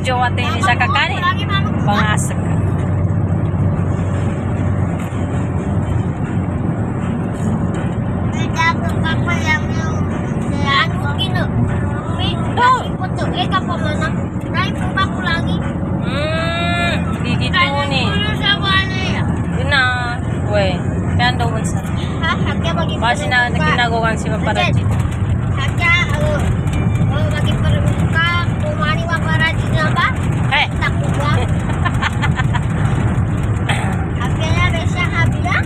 jowa tayo ni sa kakani. Lagi mama. Pangasag ka. Beda ke papa yang yang yang gino. Wait, foto. Eh kapal mana? Naik aku. Hmm, sama ya. Na. Kaya man sa. Eh, Tak kuat. Akhirnya besok habila.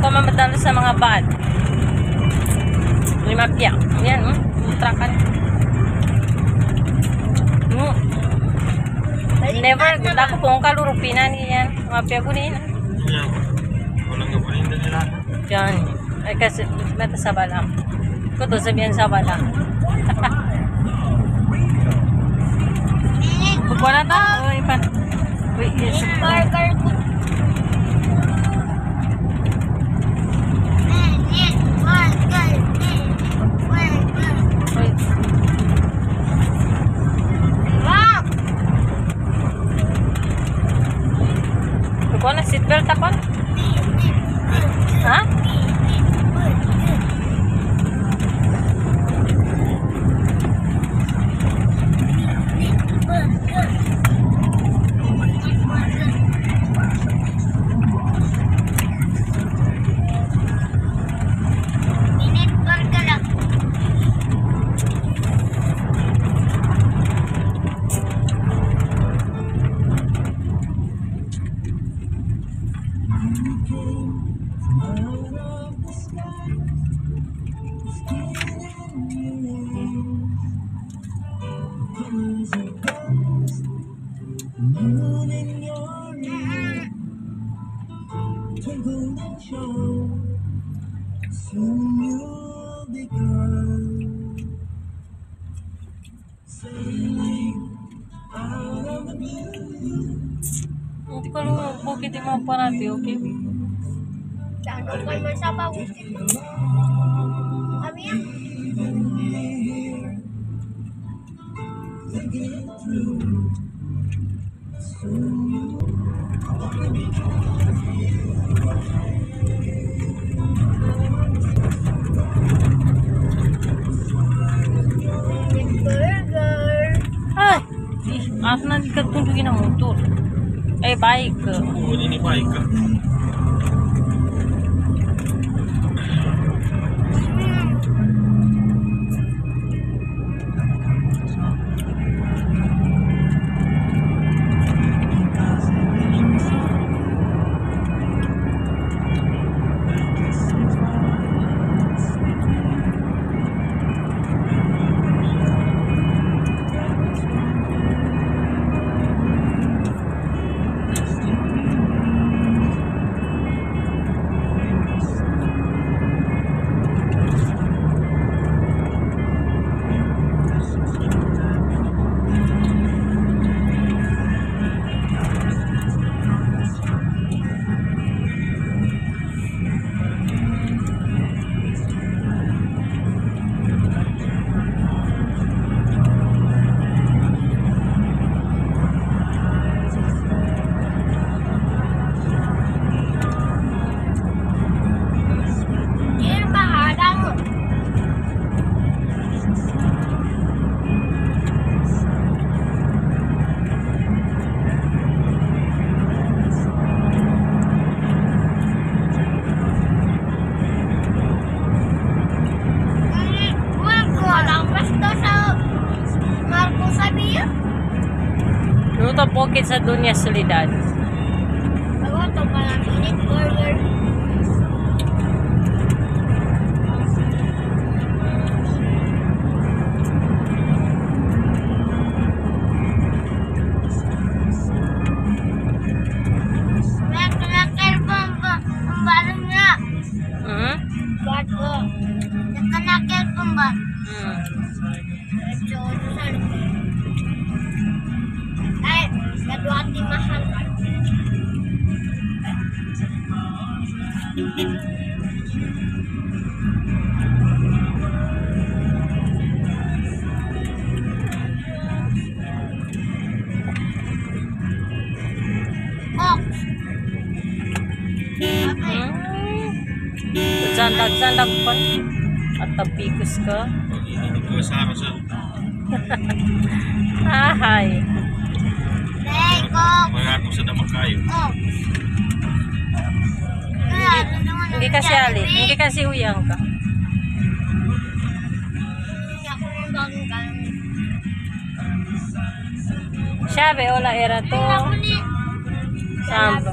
Ako mamadalo sa mga bad. Lima piyak. Yan, hmm? Utrakan. Hmm. Never, ako po ang kalurupinan yan. Mga piyak ko din. Iya. Walang gapain na nila. Yan. Ay kasi meta sa balang. Kuto sabihin sa balang. Bukwana ta? Oh, ipan. Wait, yes. Marker ko. Kuan seatbelt akon? Ha? Hindi ko alam kung bakit di mo parati, okay? Jangan sama ya. Di ka tundugin ang motor. Eh, bike. Kukunin ni Bike. to Bukid sa Dunya Solidad. Ako to parang init burger. Ano hmm? Bago. Oh. Nakanakil pa ba? Ah. Hmm. Di mahal. Ox. Apa ya? Sandag-sandag pa. At tapikos ka. Ko sa araw sa Ahay. Mga ako sa damakayo. Oh. Hindi kasi ali, hindi kasi huyang ka. Sabe, hola, era to. Sambo.